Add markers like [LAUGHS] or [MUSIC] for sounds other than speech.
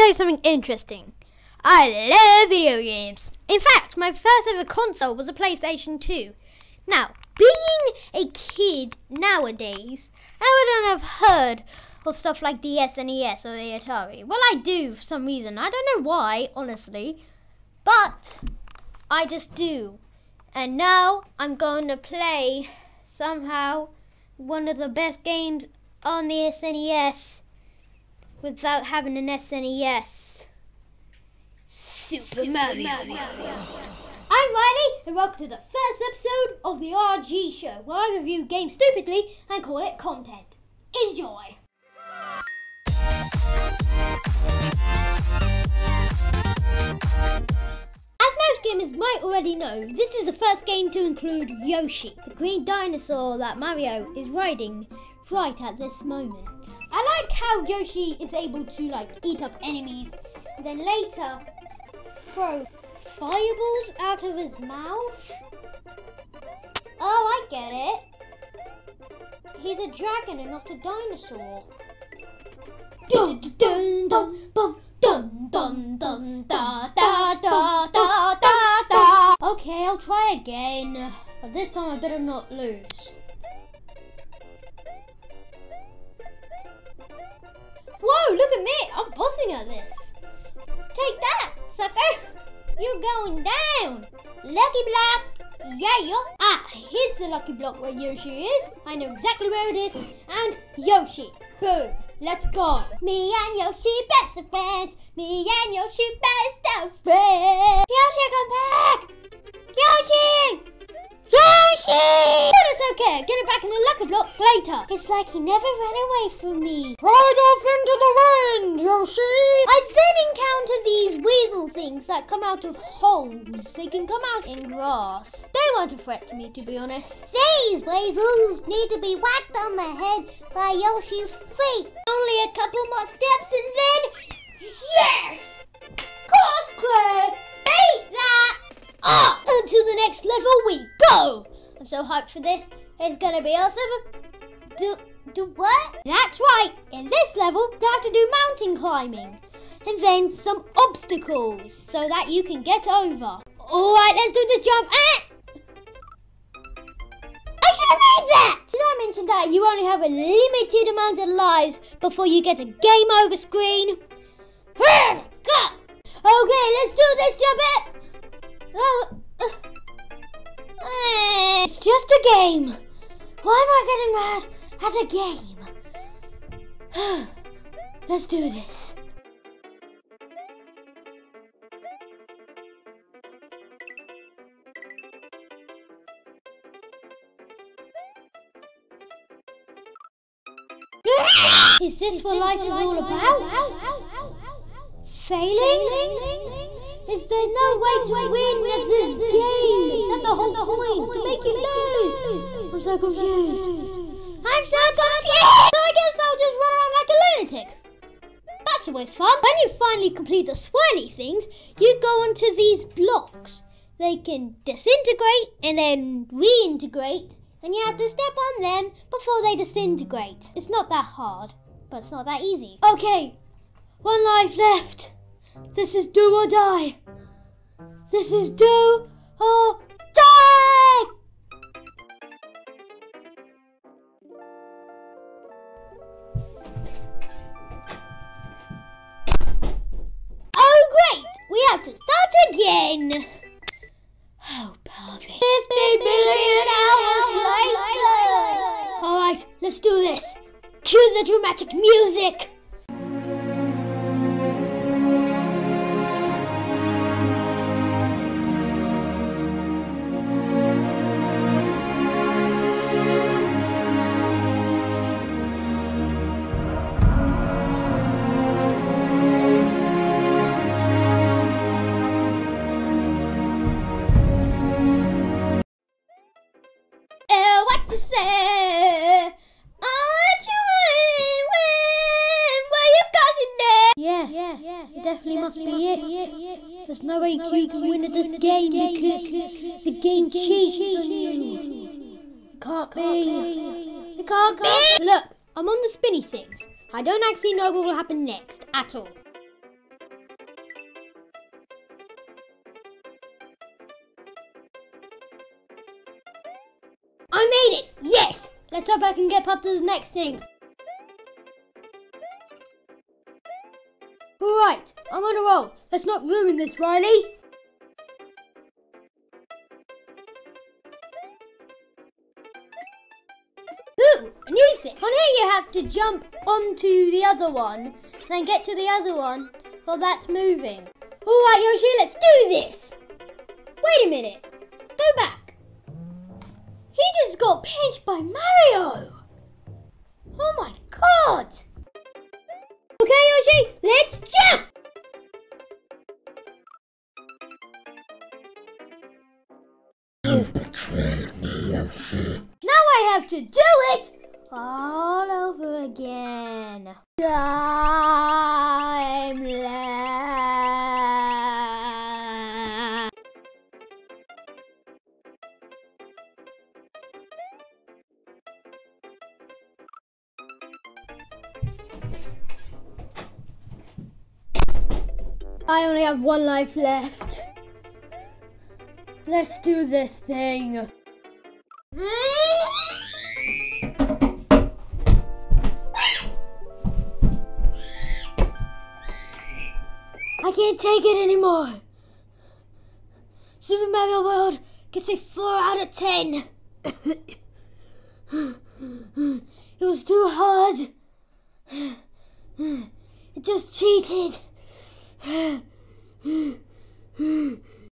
tell you something interesting. I love video games. In fact, my first ever console was a PlayStation 2. Now, being a kid nowadays, I wouldn't have heard of stuff like the SNES or the Atari. Well, I do for some reason. I don't know why, honestly. But I just do. And now I'm going to play somehow one of the best games on the SNES without having an SNES. Super, Mario. I'm Riley, and welcome to the first episode of the RG Show, where I review games stupidly and call it content. Enjoy! As most gamers might already know, this is the first game to include Yoshi, the green dinosaur that Mario is riding right at this moment. I like how Yoshi is able to like eat up enemies and then later throw fireballs out of his mouth. Oh, I get it. He's a dragon and not a dinosaur. Dun dun dun dun dun dun dun da da da da da da. Okay, I'll try again, but this time I better not lose. Whoa, look at me! I'm bossing at this. Take that, sucker! You're going down. Lucky block. Yeah, Ah, here's the lucky block where Yoshi is. I know exactly where it is. And Yoshi. Boom. Let's go. Me and Yoshi best of friends. Me and Yoshi best of friends. Yoshi, come back. Yoshi! Yoshi! But it's okay. Get it back in the lucky block later. It's like he never ran away from me. Ride off into the wind, Yoshi! I then encounter these weasel things that come out of holes. They can come out in grass. They weren't a threat to me, to be honest. These weasels need to be whacked on the head by Yoshi's feet. Only a couple more steps and then... Yes! Cosplay! That! Ah! The next level we go! I'm so hyped for this. It's gonna be awesome. Do, do what? That's right. In this level, you have to do mountain climbing. And then some obstacles so that you can get over. Alright, let's do this jump. Ah! I should have made that! Did I mention that you only have a limited amount of lives before you get a game over screen? Okay, let's do this, jump game. Why am I getting mad at a game? [SIGHS] Let's do this. Is this what life is all about? Failing? Is there's no way to win at this game. Except the whole point to make you lose. I'm so confused. I'm so confused. So I guess I'll just run around like a lunatic. That's always fun. When you finally complete the swirly things, you go onto these blocks. They can disintegrate and then reintegrate, and you have to step on them before they disintegrate. It's not that hard, but it's not that easy. Okay, one life left. This is do or die. This is do or die! Oh great! We have to start again! Oh, perfect. 50 billion hours later! Alright, let's do this. Cue the dramatic music! must be it. There's no way you can win at this game because the game cheats on you. Can't be. It can't be. Look, I'm on the spinny things. I don't actually know what will happen next at all. I made it! Yes! Let's hope I can get past to the next thing. I'm on a roll. Let's not ruin this, Riley. Ooh, a new thing. On here you have to jump onto the other one, then get to the other one while that's moving. Alright, Yoshi, let's do this. Wait a minute. Go back. He just got pinched by Mario. Oh my god. Okay, Yoshi, let's jump. [LAUGHS] Now I have to do it all over again. Timeless. I only have one life left. Let's do this thing. Take it anymore. Super Mario World gets a 4 out of 10. it was too hard. It just cheated.